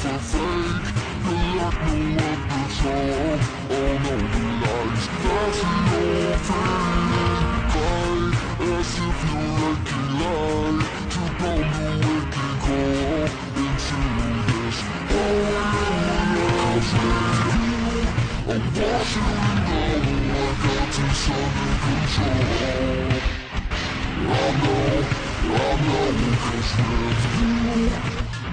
for fake You're no other song On all the lights that's your fate High as if you're making light To bomb the waking call Into this whole I'm watching you now I got this under control I know, I know, cause with you.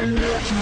I'm